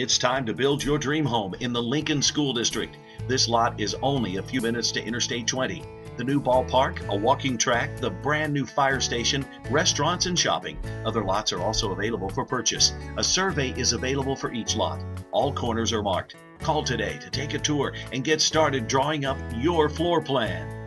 It's time to build your dream home in the Lincoln School District. This lot is only a few minutes to Interstate 20. The new ballpark, a walking track, the brand new fire station, restaurants, and shopping. Other lots are also available for purchase. A survey is available for each lot. All corners are marked. Call today to take a tour and get started drawing up your floor plan.